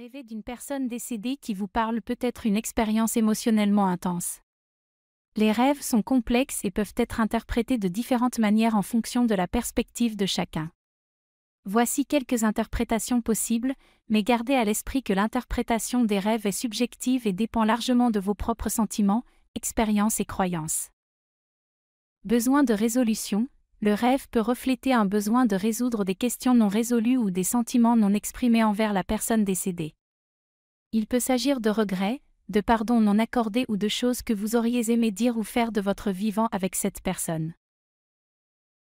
Rêver d'une personne décédée qui vous parle peut être une expérience émotionnellement intense. Les rêves sont complexes et peuvent être interprétés de différentes manières en fonction de la perspective de chacun. Voici quelques interprétations possibles, mais gardez à l'esprit que l'interprétation des rêves est subjective et dépend largement de vos propres sentiments, expériences et croyances. Besoin de résolution, le rêve peut refléter un besoin de résoudre des questions non résolues ou des sentiments non exprimés envers la personne décédée. Il peut s'agir de regrets, de pardons non accordés ou de choses que vous auriez aimé dire ou faire de votre vivant avec cette personne.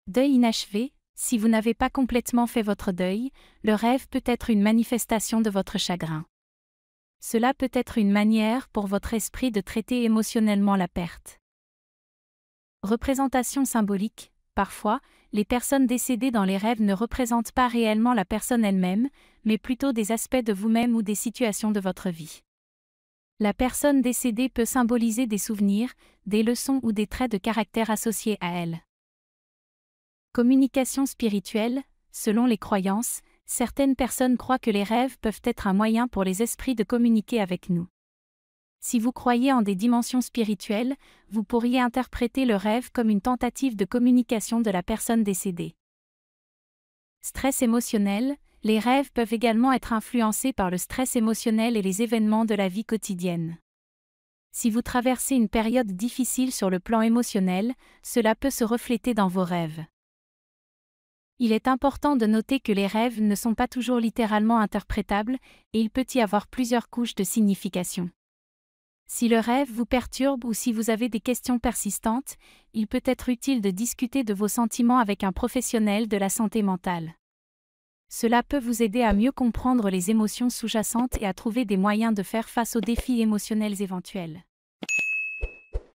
Deuil inachevé, si vous n'avez pas complètement fait votre deuil, le rêve peut être une manifestation de votre chagrin. Cela peut être une manière pour votre esprit de traiter émotionnellement la perte. Représentation symbolique, Parfois, les personnes décédées dans les rêves ne représentent pas réellement la personne elle-même, mais plutôt des aspects de vous-même ou des situations de votre vie. La personne décédée peut symboliser des souvenirs, des leçons ou des traits de caractère associés à elle. Communication spirituelle, selon les croyances, certaines personnes croient que les rêves peuvent être un moyen pour les esprits de communiquer avec nous. Si vous croyez en des dimensions spirituelles, vous pourriez interpréter le rêve comme une tentative de communication de la personne décédée. Stress émotionnel, les rêves peuvent également être influencés par le stress émotionnel et les événements de la vie quotidienne. Si vous traversez une période difficile sur le plan émotionnel, cela peut se refléter dans vos rêves. Il est important de noter que les rêves ne sont pas toujours littéralement interprétables, et il peut y avoir plusieurs couches de signification. Si le rêve vous perturbe ou si vous avez des questions persistantes, il peut être utile de discuter de vos sentiments avec un professionnel de la santé mentale. Cela peut vous aider à mieux comprendre les émotions sous-jacentes et à trouver des moyens de faire face aux défis émotionnels éventuels.